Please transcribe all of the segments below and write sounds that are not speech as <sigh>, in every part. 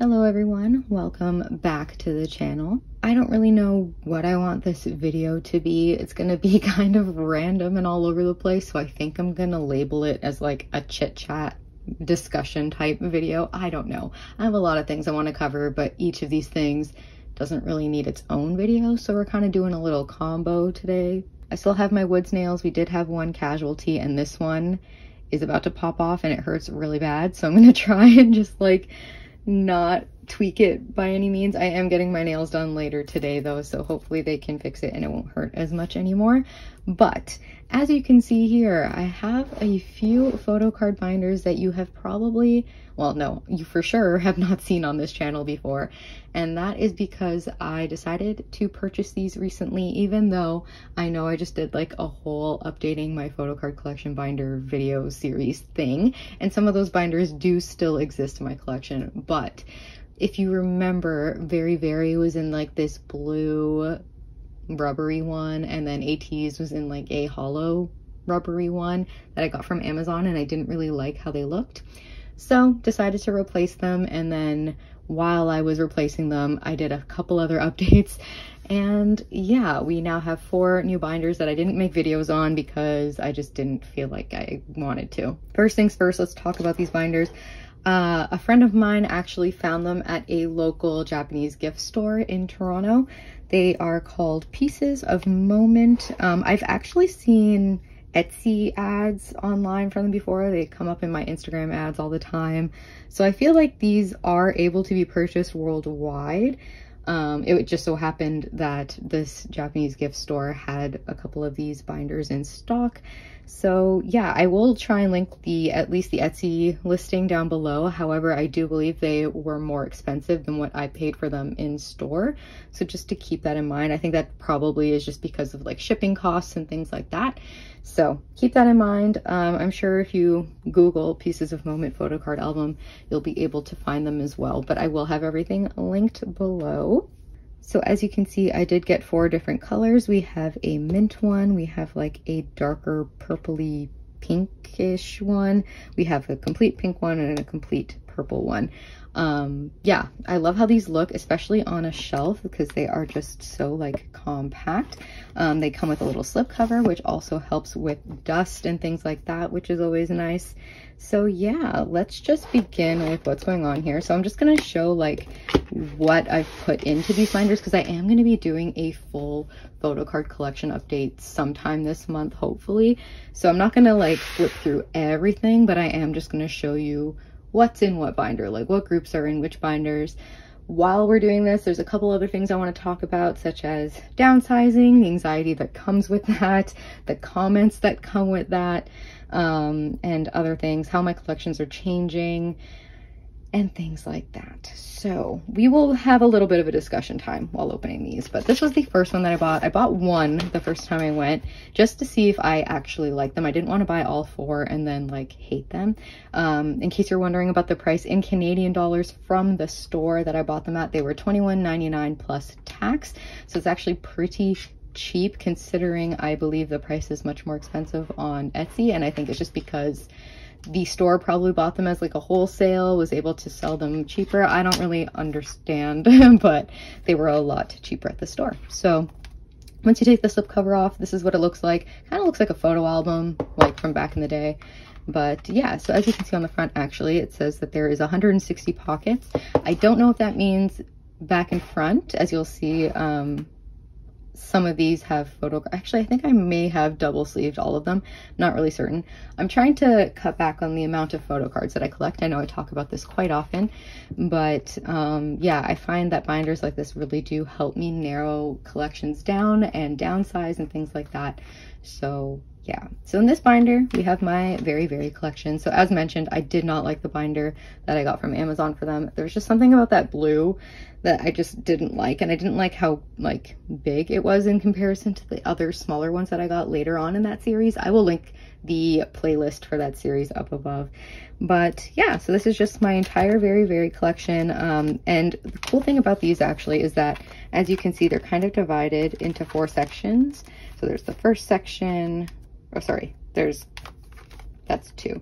Hello everyone, welcome back to the channel. I don't really know what I want this video to be. It's gonna be <laughs> kind of random and all over the place, so I think I'm gonna label it as like a chit chat discussion type video. I don't know. I have a lot of things I want to cover, but each of these things doesn't really need its own video, so we're kind of doing a little combo today. I still have my wood snails. We did have one casualty, and this one is about to pop off and it hurts really bad, so I'm gonna <laughs> try and just like not tweak it by any means. I am getting my nails done later today though, so hopefully they can fix it and it won't hurt as much anymore. But as you can see here, I have a few photo card binders that you have probably, well, no, you for sure <laughs> have not seen on this channel before. And that is because I decided to purchase these recently, even though I know I just did like a whole updating my photo card collection binder video series thing. And some of those binders do still exist in my collection. But if you remember, VERIVERY was in like this blue rubbery one and then ATEEZ was in like a hollow rubbery one that I got from Amazon and I didn't really like how they looked. So decided to replace them and then while I was replacing them, I did a couple other <laughs> updates and yeah, we now have four new binders that I didn't make videos on because I just didn't feel like I wanted to. First things first, let's talk about these binders. Uh, a friend of mine actually found them at a local Japanese gift store in Toronto. They are called Pieces of Moment. Um, I've actually seen Etsy ads online from them before. They come up in my Instagram ads all the time. So I feel like these are able to be purchased worldwide. Um, it just so happened that this Japanese gift store had a couple of these binders in stock. So yeah, I will try and link the at least the Etsy listing down below. However, I do believe they were more expensive than what I paid for them in store. So just to keep that in mind, I think that probably is just because of like shipping costs and things like that. So keep that in mind. Um, I'm sure if you Google pieces of moment photo card album, you'll be able to find them as well, but I will have everything linked below. So as you can see, I did get four different colors. We have a mint one, we have like a darker purpley pinkish one, we have a complete pink one and a complete purple one. Um, yeah, I love how these look, especially on a shelf because they are just so like compact. Um, they come with a little slip cover, which also helps with dust and things like that, which is always nice. So yeah, let's just begin with what's going on here. So I'm just going to show like what I've put into these binders because I am going to be doing a full photo card collection update sometime this month, hopefully. So I'm not going to like flip through everything, but I am just going to show you what's in what binder, like what groups are in which binders. While we're doing this, there's a couple other things I want to talk about, such as downsizing, the anxiety that comes with <laughs> that, the comments that come with that, um, and other things, how my collections are changing, and things like that. So we will have a little bit of a discussion time while opening these, but this was the first one that I bought. I bought one the first time I went just to see if I actually like them. I didn't want to buy all four and then like hate them. Um, in case you're wondering about the price in Canadian dollars from the store that I bought them at, they were $21.99 plus tax. So it's actually pretty cheap considering I believe the price is much more expensive on Etsy. And I think it's just because the store probably bought them as like a wholesale, was able to sell them cheaper. I don't really understand, <laughs> but they were a lot cheaper at the store. So once you take the slip cover off, this is what it looks like. Kind of looks like a photo album, like from back in the day. But yeah, so as you can see on the front, actually, it says that there is 160 pockets. I don't know if that means back and front, as you'll see um, some of these have photo actually I think I may have double sleeved all of them. Not really certain. I'm trying to cut back on the amount of photo cards that I collect. I know I talk about this quite often but um, yeah I find that binders like this really do help me narrow collections down and downsize and things like that. So yeah. So in this binder we have my VERIVERY collection. So as mentioned i did not like the binder that i got from amazon for them. There's just something about that blue that i just didn't like and i didn't like how like big it was in comparison to the other smaller ones that i got later on in that series. I will link the playlist for that series up above. But yeah so this is just my entire VERIVERY collection. Um, and the cool thing about these actually is that as you can see they're kind of divided into four sections. So there's the first section oh sorry there's that's two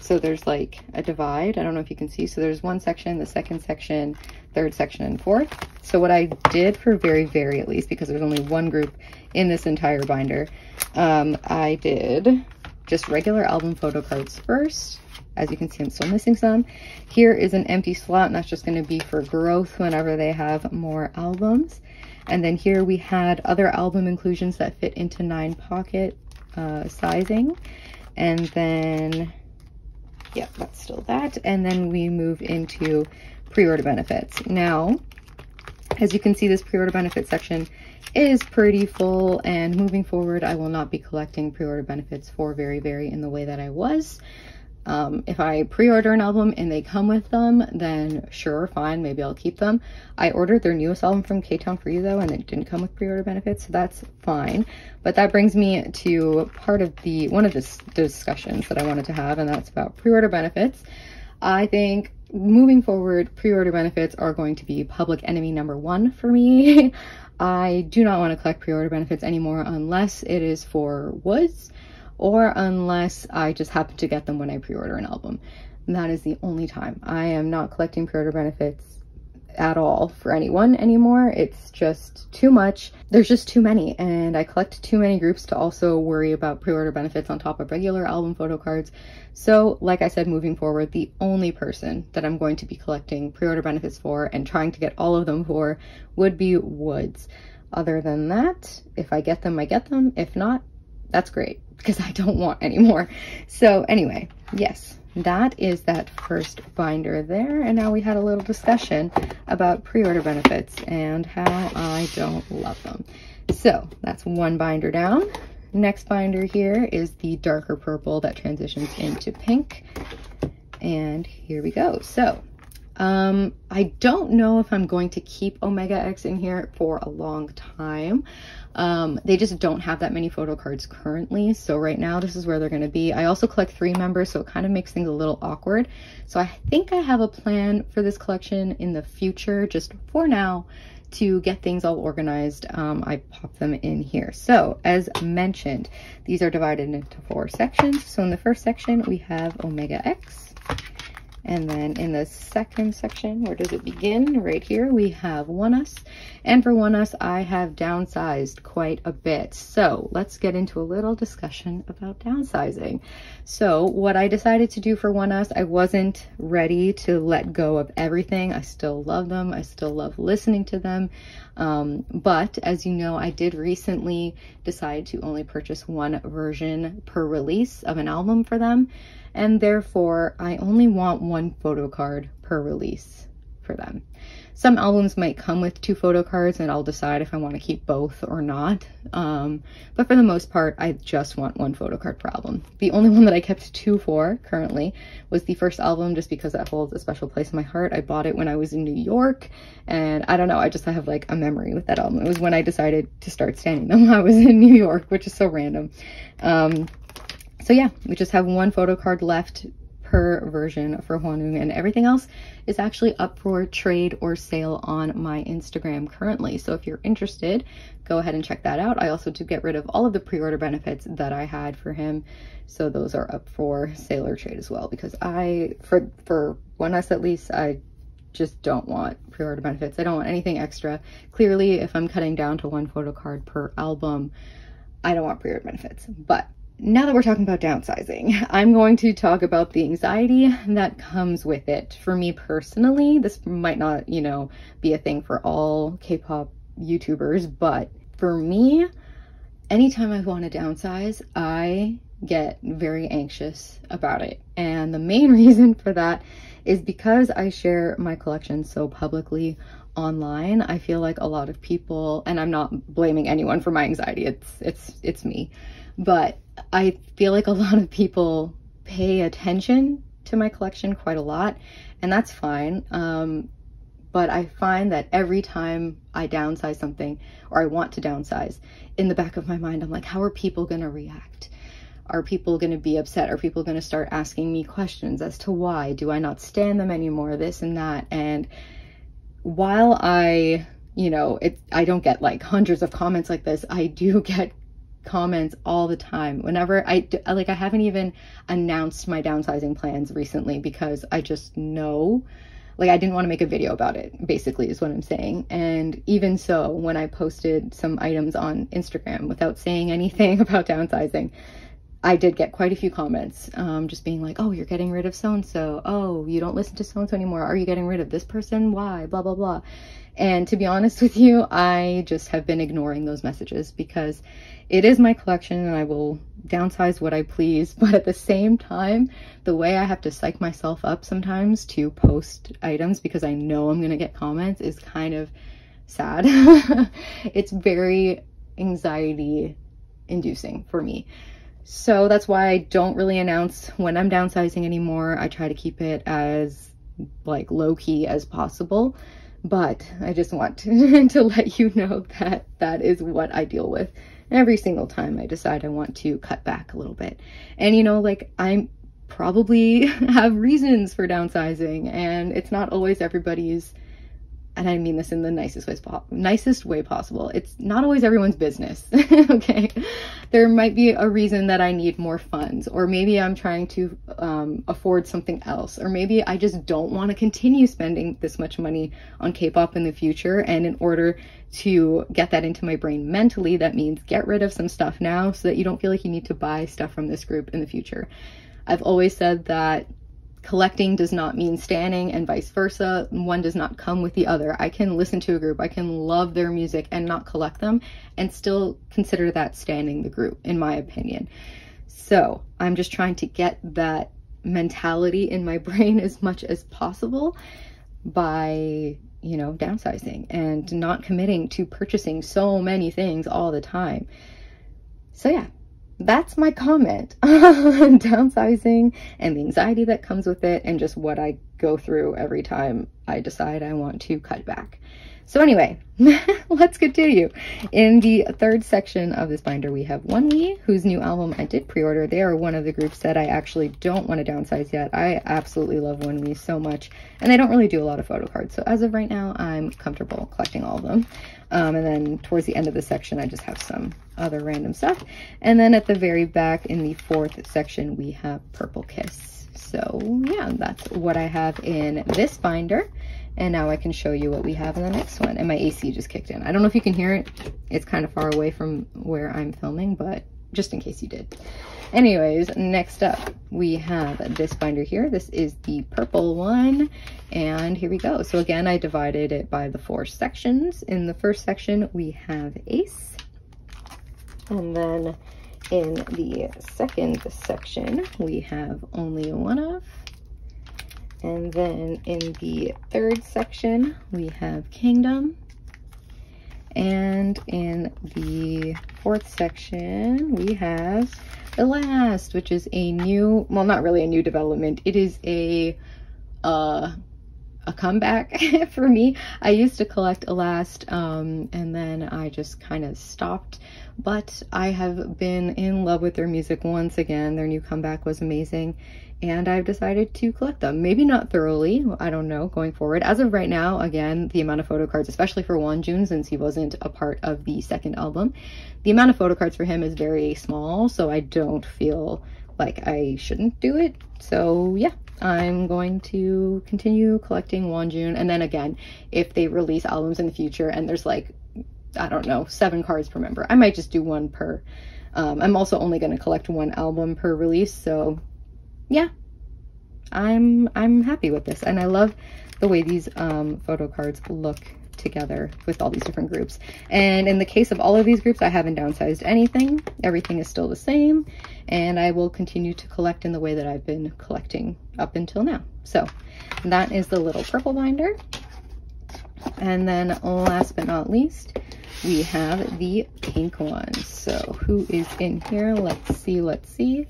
So there's like a divide. I don't know if you can see. So there's one section, the second section, third section, and fourth. So what I did for VERIVERY, at least, because there's only one group in this entire binder, um, I did just regular album photo cards first. As you can see, I'm still missing some. Here is an empty slot, and that's just going to be for growth whenever they have more albums. And then here we had other album inclusions that fit into nine pocket uh, sizing. And then, yeah, that's still that. And then we move into pre-order benefits. Now, as you can see, this pre-order benefit section is pretty full and moving forward, I will not be collecting pre-order benefits for VERIVERY in the way that I was. Um, if I pre-order an album and they come with them, then sure, fine, maybe I'll keep them. I ordered their newest album from K-Town For You though, and it didn't come with pre-order benefits, so that's fine. But that brings me to part of the, one of the discussions that I wanted to have, and that's about pre-order benefits. I think moving forward, pre-order benefits are going to be public enemy number one for me. <laughs> I do not want to collect pre-order benefits anymore unless it is for WOODZ or unless I just happen to get them when I pre-order an album. And that is the only time. I am not collecting pre-order benefits at all for anyone anymore. It's just too much. There's just too many and I collect too many groups to also worry about pre-order benefits on top of regular album photo cards. So like I said, moving forward, the only person that I'm going to be collecting pre-order benefits for and trying to get all of them for would be WOODZ. Other than that, if I get them, I get them. If not, that's great because I don't want any more. So anyway, yes, that is that first binder there. And now we had a little discussion about pre-order benefits and how I don't love them. So that's one binder down. Next binder here is the darker purple that transitions into pink. And here we go. So um, I don't know if I'm going to keep Omega X in here for a long time. Um, they just don't have that many photo cards currently. So right now this is where they're going to be. I also collect three members, so it kind of makes things a little awkward. So I think I have a plan for this collection in the future, just for now, to get things all organized. Um, I pop them in here. So as mentioned, these are divided into four sections. So in the first section, we have Omega X. And then in the second section, where does it begin? Right here, we have ONEUS. And for ONEUS, I have downsized quite a bit. So let's get into a little discussion about downsizing. So what I decided to do for ONEUS, I wasn't ready to let go of everything. I still love them. I still love listening to them. Um, but as you know, I did recently decide to only purchase one version per release of an album for them and therefore I only want one photo card per release for them. Some albums might come with two photo cards and I'll decide if I want to keep both or not. Um, but for the most part, I just want one photo card per album. The only one that I kept two for currently was the first album just because that holds a special place in my heart. I bought it when I was in New York and I don't know, I just have like a memory with that album. It was when I decided to start standing <laughs> them. I was in New York, which is so random. Um, so yeah, we just have one photo card left per version for Hwanwoong and everything else is actually up for trade or sale on my Instagram currently. So if you're interested, go ahead and check that out. I also did get rid of all of the pre-order benefits that I had for him. So those are up for sale or trade as well because I, for, for ONEUS at least, I just don't want pre-order benefits. I don't want anything extra. Clearly, if I'm cutting down to one photo card per album, I don't want pre-order benefits. But now that we're talking about downsizing, <laughs> I'm going to talk about the anxiety that comes with it. For me personally, this might not, you know, be a thing for all K-pop YouTubers, but for me, anytime I want to downsize, I get very anxious about it. And the main <laughs> reason for that is because I share my collection so publicly online. I feel like a lot of people, and I'm not blaming anyone for my anxiety. It's it's it's me. But I feel like a lot of people pay attention to my collection quite a lot, and that's fine. Um, but I find that every time I downsize something or I want to downsize, in the back of my mind, I'm like, how are people going to react? Are people going to be upset? Are people going to start asking me questions as to why? Do I not stand them anymore? This and that. And while I, you know, it, I don't get like hundreds of comments like this, I do <laughs> get comments all the time. Whenever I like I haven't even announced my downsizing plans recently because I just know like I didn't want to make a video about it basically is what I'm saying. And even so when I posted some items on Instagram without saying <laughs> anything about downsizing I did get quite a few comments um, just being like, oh, you're getting rid of so and so. Oh, you don't listen to so and so anymore. Are you getting rid of this person? Why? Blah, blah, blah. And to be honest with you, I just have been ignoring those messages because it is my collection and I will downsize what I please. <laughs> But at the same time, the way I have to psych myself up sometimes to post items because I know I'm going to get comments is kind of sad. <laughs> it's very anxiety inducing for me. So that's why I don't really announce when I'm downsizing anymore. I try to keep it as like low key as possible. But I just want to, <laughs> to let you know that that is what I deal with every single time I decide I want to cut back a little bit. And you know, like I'm probably <laughs> have reasons for downsizing and it's not always everybody's and I mean this in the nicest way, nicest way possible. It's not always everyone's business, <laughs> okay? There might be a reason that I need more funds, or maybe I'm trying to um, afford something else, or maybe I just don't want to continue spending this much money on K-pop in the future. And in order to get that into my brain mentally, that means get rid of some stuff now so that you don't feel like you need to buy stuff from this group in the future. I've always said that collecting does not mean standing and vice versa. One does not come with the other. I can listen to a group, I can love their music and not collect them and still consider that standing the group, in my opinion. So I'm just trying to get that mentality in my <laughs> brain as much as possible by, you know, downsizing and not committing to purchasing so many things all the time. So yeah, that's my comment <laughs> on downsizing and the anxiety that comes with it and just what I go through every time I decide I want to cut back. So anyway, <laughs> let's continue. In the third section of this binder, we have ONEWE, whose new album I did pre-order. They are one of the groups that I actually don't want to downsize yet. I absolutely love ONEWE so much, and they don't really do a lot of photo cards. So as of right now, I'm comfortable collecting all of them. Um, and then towards the end of the section, I just have some other random stuff. And then at the very back in the fourth section, we have Purple Kiss. So yeah, that's what I have in this binder. And now I can show you what we have in the next one. And my AC just kicked in. I don't know if you can hear it. It's kind of far away from where I'm filming, but just in case you did. Anyways, next up, we have this binder here. This is the purple one. And here we go. So again, I divided it by the four sections. In the first section, we have Ace. And then in the second section, we have Only One Of. And then in the third section, we have Kingdom. And in the fourth section, we have E'LAST, which is a new, well, not really a new development. It is a, uh, a comeback <laughs> for me. I used to collect E'LAST, um, and then I just kind of stopped. But I have been in love with their music once again. Their new comeback was amazing and I've decided to collect them. Maybe not thoroughly, I don't know, going forward. As of right now, again, the amount of photo cards, especially for Wonjun, since he wasn't a part of the second album, the amount of photo cards for him is very small, so I don't feel like I shouldn't do it. So yeah, I'm going to continue collecting Wonjun, and then again, if they release albums in the future and there's like, I don't know, seven cards per member, I might just do one per. Um, I'm also only going to collect one album per release, so yeah, I'm I'm happy with this. And I love the way these um, photo cards look together with all these different groups. And in the case of all of these groups, I haven't downsized anything. Everything is still the same. And I will continue to collect in the way that I've been collecting up until now. So that is the little purple binder. And then last but not least, we have the pink one. So who is in here? Let's see, let's see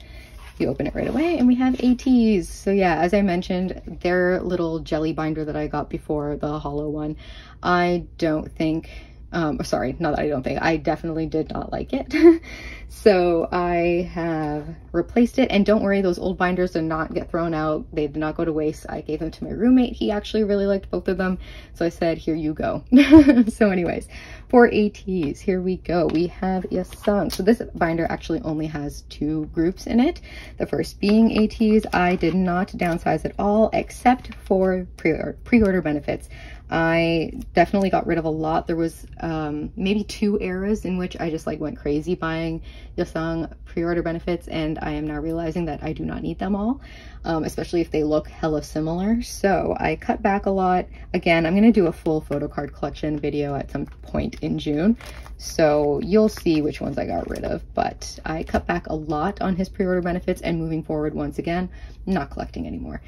you open it right away and we have ATEEZ. So yeah, as I mentioned, their little jelly binder that I got before the hollow one, I don't think Um, sorry, not that I don't think, I definitely did not like it. <laughs> so I have replaced it and don't worry, those old binders did not get thrown out. They did not go to waste. I gave them to my roommate. He actually really liked both of them. So I said, here you go. <laughs> so anyways, for ATEEZ, here we go. We have Yeosang. So this binder actually only has two groups in it. The first being ATEEZ. I did not downsize at all except for pre-order pre benefits. I definitely got rid of a lot. There was um, maybe two eras in which I just like went crazy buying Yeosang pre-order benefits and I am now realizing that I do not need them all, um, especially if they look hella similar. So I cut back a lot. Again, I'm going to do a full photo card collection video at some point in June. So you'll see which ones I got rid of, but I cut back a lot on his pre-order benefits and moving forward once again, not collecting anymore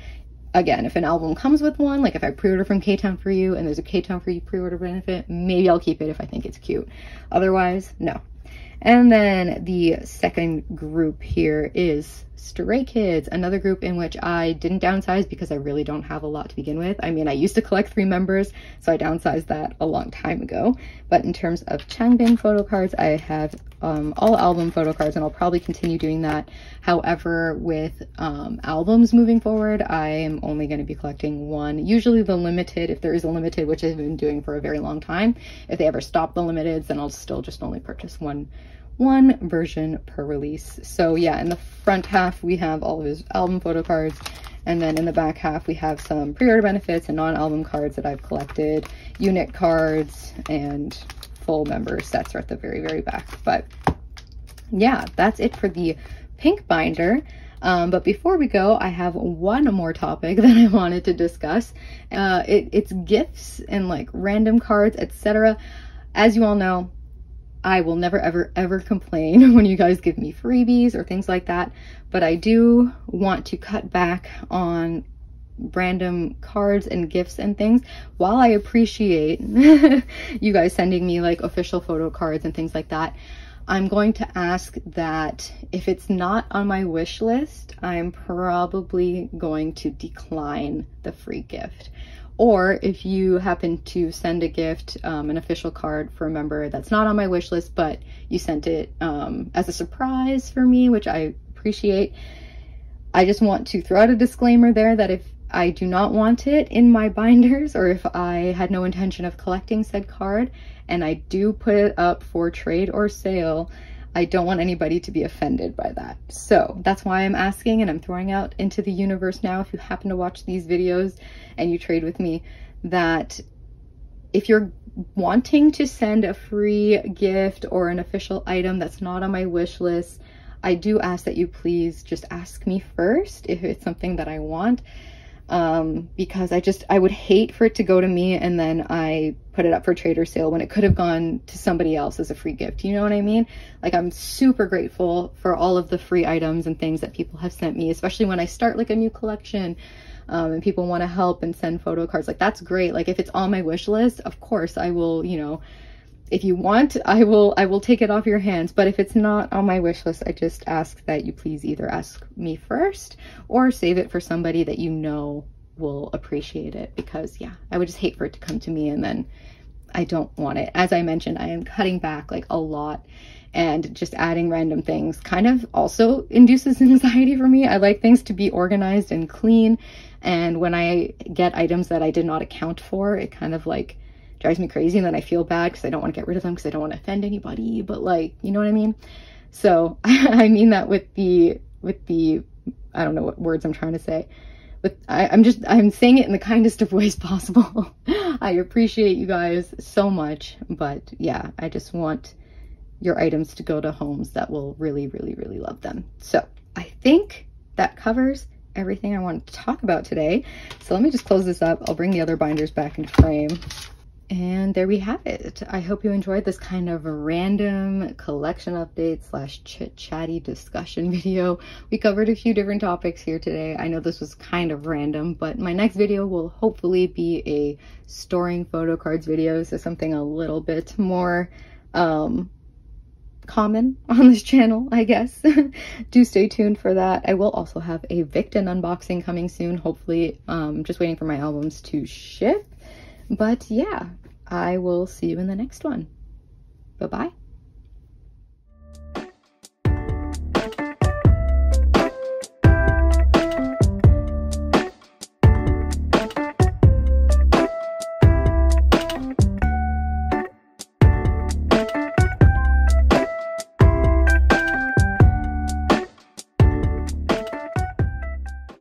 again, if an album comes with one, like if I pre-order from K-Town for You and there's a K-Town for You pre-order benefit, maybe I'll keep it if I think it's cute. Otherwise, no. And then the second group here is Stray Kids, another group in which I didn't downsize because I really don't have a lot to begin with. I mean, I used to collect three members, so I downsized that a long time ago. But in terms of Changbin photo cards, I have um, all album photo cards, and I'll probably continue doing that. However, with um, albums moving forward, I am only going to be collecting one, usually the limited, if there is a limited, which I've been doing for a very long time. If they ever stop the limiteds, then I'll still just only purchase one one version per release. So yeah, in the front half, we have all of his album photo cards. And then in the back half, we have some pre-order benefits and non-album cards that I've collected, unit cards, and full member sets are at the very, very back. But yeah, that's it for the pink binder. Um, but before we go, I have one more topic <laughs> that I wanted to discuss. Uh, it, it's gifts and like random cards, etc. As you all know, I will never, ever, ever complain <laughs> when you guys give me freebies or things like that. But I do want to cut back on random cards and gifts and things while I appreciate <laughs> you guys sending me like official photo cards and things like that. I'm going to ask that if it's not on my wish list, I'm probably going to decline the free gift. Or if you happen to send a gift, um, an official card for a member that's not on my wish list, but you sent it um, as a surprise for me, which I appreciate. I just want to throw out a disclaimer there that if I do not want it in my binders or if I had no intention of collecting said card and I do put it up for trade or sale, I don't want anybody to be offended by that. So that's why I'm asking and I'm throwing out into the universe now, if you happen to watch these videos and you trade with me, that if you're wanting to send a free gift or an official item that's not on my wish list, I do ask that you please just ask me first if it's something that I want um, because I just, I would hate for it to go to me and then I put it up for trade or sale when it could have gone to somebody else as a free gift. You know what I mean? Like I'm super grateful for all of the free items and things that people have sent me, especially when I start like a new collection. Um, and people want to help and send photo cards like that's great like if it's on my wish list of course i will you know if you want, I will I will take it off your hands. But if it's not on my wish list, I just ask that you please either ask me first or save it for somebody that you know will appreciate it because yeah, I would just hate for it to come to me and then I don't want it. As I mentioned, I am cutting back like a lot and just adding random things kind of also induces <laughs> anxiety for me. I like things to be organized and clean. And when I get items that I did not account for, it kind of like drives me crazy and then I feel bad because I don't want to get rid of them because I don't want to offend anybody but like you know what I mean so <laughs> I mean that with the with the I don't know what words I'm trying to say but I, I'm just I'm saying it in the kindest of ways <laughs> possible I appreciate you guys so much but yeah I just want your items to go to homes that will really really really love them so I think that covers everything I wanted to talk about today. So let me just close this up. I'll bring the other binders back into frame. And there we have it. I hope you enjoyed this kind of random collection update slash chit chatty discussion <laughs> video. We covered a few different topics here today. I know this was kind of random, but my next video will hopefully be a storing photo cards video. So something a little bit more um, common <laughs> on this channel, I guess. <laughs> Do stay tuned for that. I will also have a Victon unboxing coming soon. Hopefully, um, just waiting for my albums to ship. But yeah, I will see you in the next one. Bye bye.